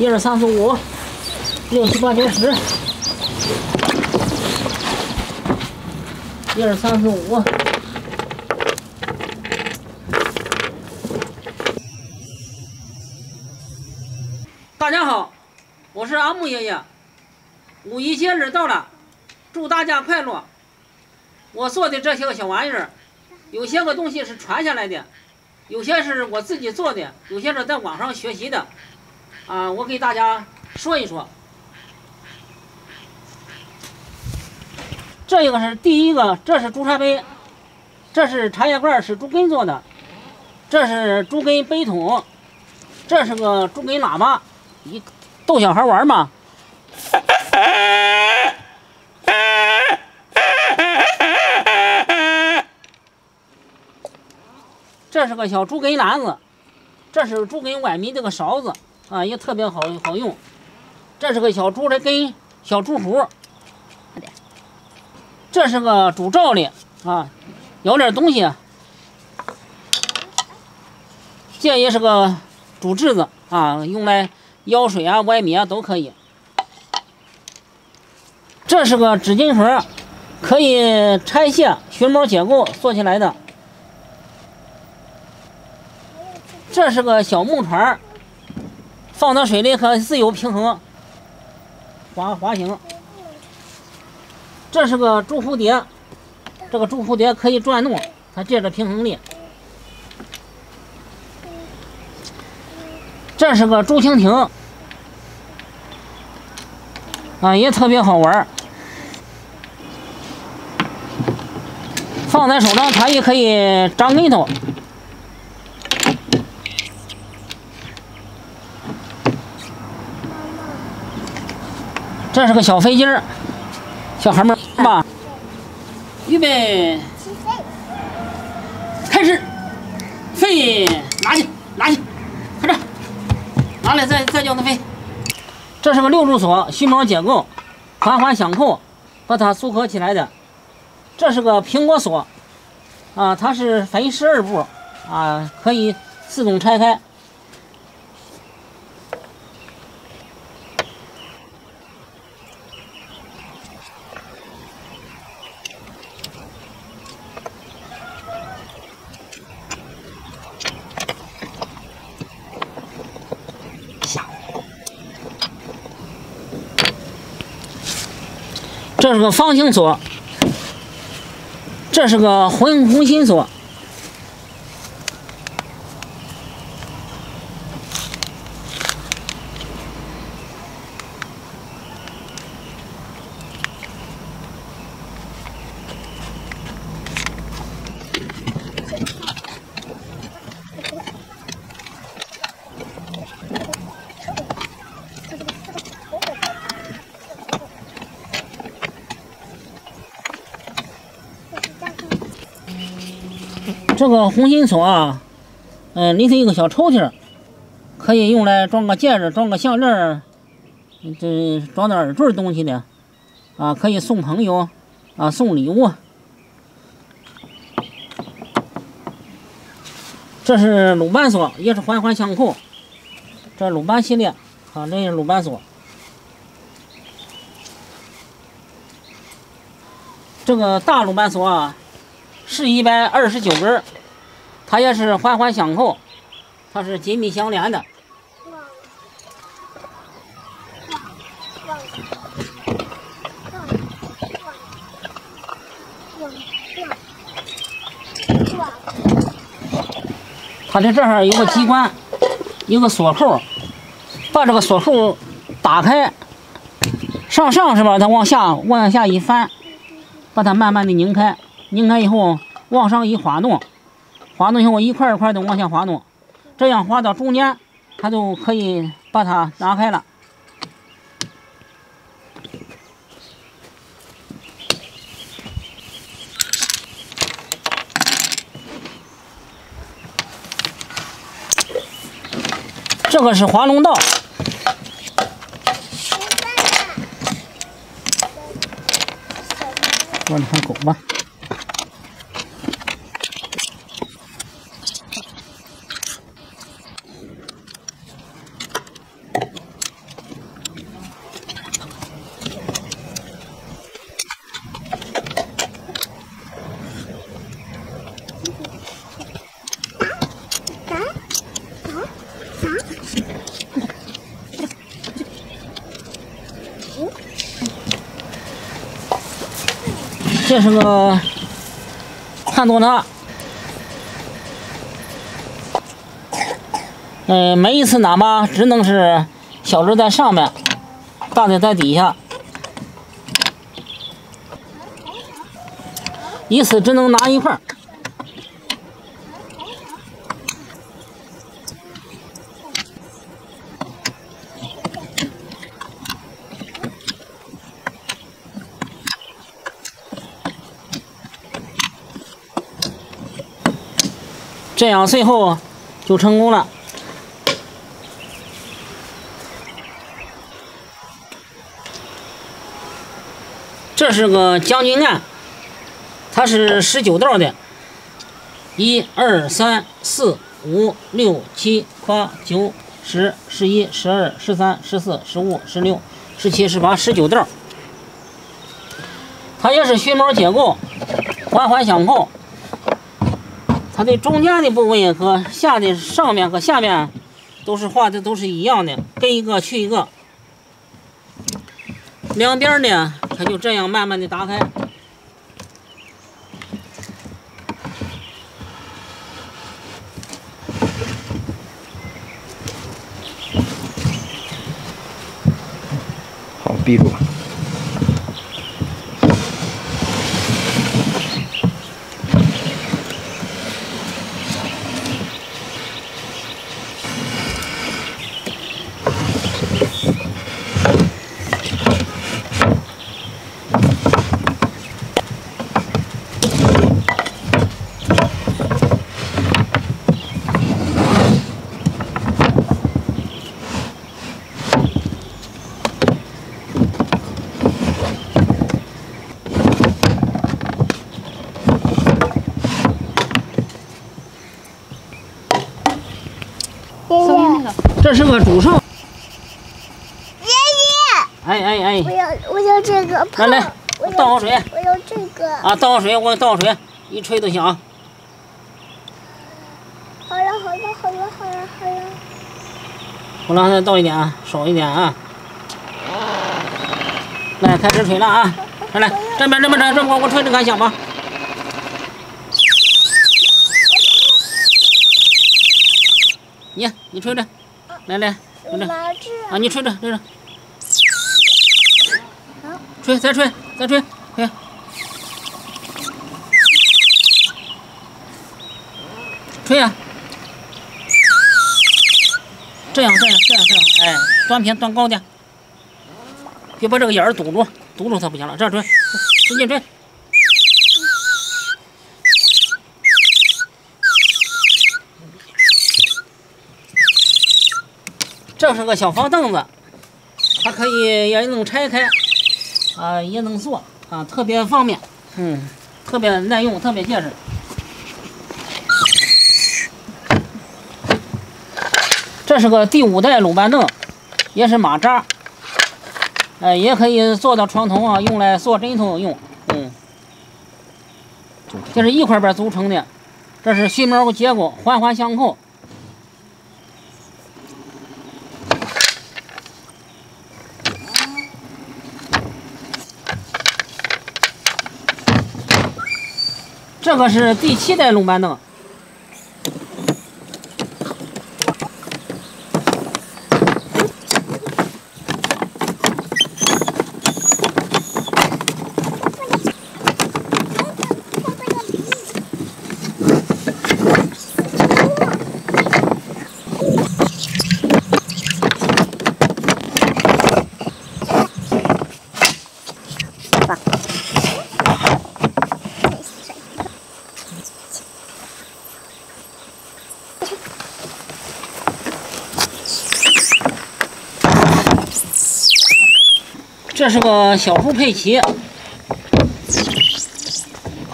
一二三四五，六七八九十，一二三四五。大家好，我是阿木爷爷。五一节日到了，祝大家快乐。我做的这些个小玩意儿，有些个东西是传下来的，有些是我自己做的，有些是在网上学习的。啊，我给大家说一说。这一个是第一个，这是竹茶杯，这是茶叶罐，是竹根做的，这是竹根杯桶，这是个竹根喇叭，一逗小孩玩嘛。这是个小竹根篮子，这是竹根外米这个勺子啊，也特别好好用。这是个小猪的根，小猪壶。这是个煮罩的啊，舀点东西。这也是个煮炙子啊，用来舀水啊、崴米啊都可以。这是个纸巾盒，可以拆卸、寻毛解构做起来的。这是个小木船，放到水里可自由平衡，滑滑行。这是个竹蝴蝶，这个竹蝴蝶可以转动，它借着平衡力。这是个竹蜻蜓，啊，也特别好玩放在手上，它也可以长跟头。这是个小飞机儿，小孩们吧，预备，开始，飞，拿去，拿去，快点，拿来再再叫它飞。这是个六柱锁，虚毛结构，环环相扣，把它组合起来的。这是个苹果锁，啊，它是分十二步，啊，可以自动拆开。这是个方形锁，这是个红红心锁。这个红心锁啊，嗯，里头有个小抽屉，可以用来装个戒指、装个项链儿这装点耳坠东西的，啊，可以送朋友，啊，送礼物。这是鲁班锁，也是环环相扣。这鲁班系列，啊，这是鲁班锁。这个大鲁班锁啊。是一百二十九根，它也是环环相扣，它是紧密相连的。它的这儿有个机关，有个锁扣，把这个锁扣打开，上上是吧？它往下往下一翻，把它慢慢的拧开。拧开以后，往上一滑动，滑动以后一块一块的往下滑动，这样滑到中间，它就可以把它拿开了。这个是滑龙道，我看狗吧。这是个汉多拉。嗯，每一次拿吧，只能是小的在上面，大的在底下，一次只能拿一块儿。这样最后就成功了。这是个将军案，它是十九道的，一二三四五六七八九十十一十二十三十四十五十六十七十八十九道。它也是虚毛结构，环环相扣。它的中间的部位和下的上面和下面都是画的都是一样的，跟一个去一个。两边呢，它就这样慢慢的打开。好，闭住。这是个主兽。爷爷，哎哎哎，我要我要这个。来来，我倒好水。我要这个。啊，倒好水，我倒好水，一吹就响。好了好了好了好了好了。我让它倒一点啊，少一点啊。来，开始吹了啊！来来，这边这边这这我我吹着看响吧。你你吹着，来来，吹着。啊，你吹着吹着，吹再吹再吹，吹。吹呀、这样这样这样这样，哎，端平端高点，别把这个眼儿堵住，堵住它不行了，这样吹，使劲吹。这是个小方凳子，它可以也能拆开，啊，也能坐，啊，特别方便，嗯，特别耐用，特别结实。这是个第五代鲁班凳，也是马扎，哎，也可以坐到床头啊，用来做枕头用，嗯，这是一块板组成的，这是虚毛结构，环环相扣。这个是第七代龙板凳，这是个小猪佩奇，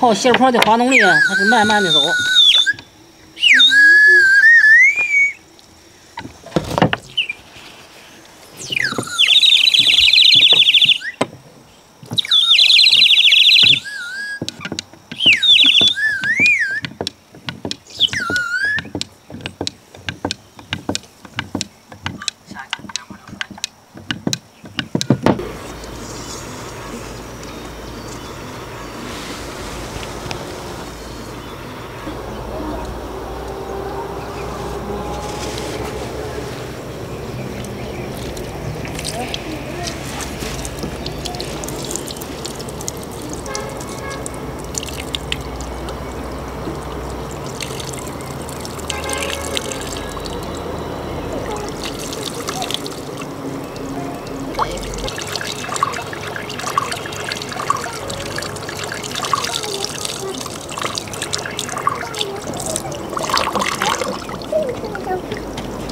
靠斜坡的滑动力，它是慢慢的走。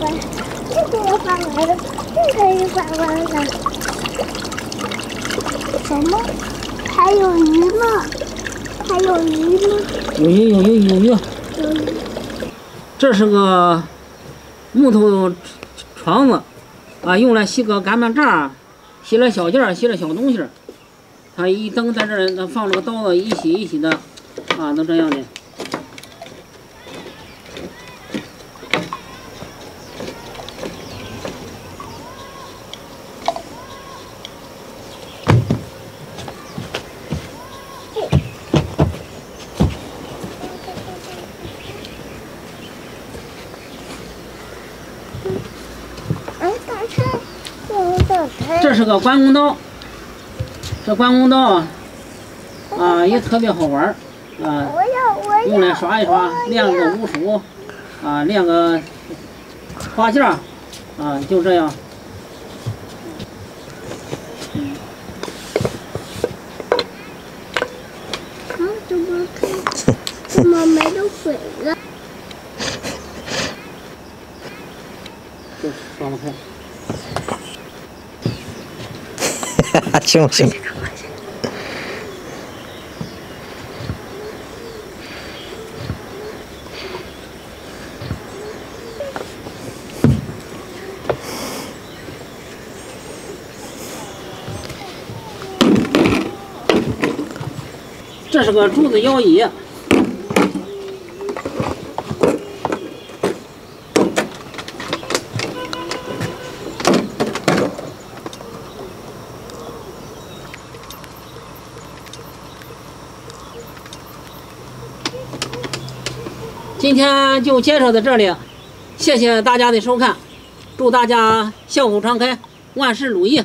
这个是发完的，这个是放完的。什么？还有鱼吗？还有鱼吗？有鱼，有鱼，有鱼。有鱼。这是个木头床子，啊，用来洗个擀面杖，洗了小件，洗了小东西。他一蹬在这儿，放了个刀子，一洗一洗的，啊，都这样的。这是个关公刀，这关公刀啊，啊也特别好玩，啊，用来刷一刷，练个武术，啊，练个花架，啊，就这样。怎么？没有水了？就双不开。行行，这是个竹子摇椅，今天就介绍到这里，谢谢大家的收看，祝大家笑口常开，万事如意。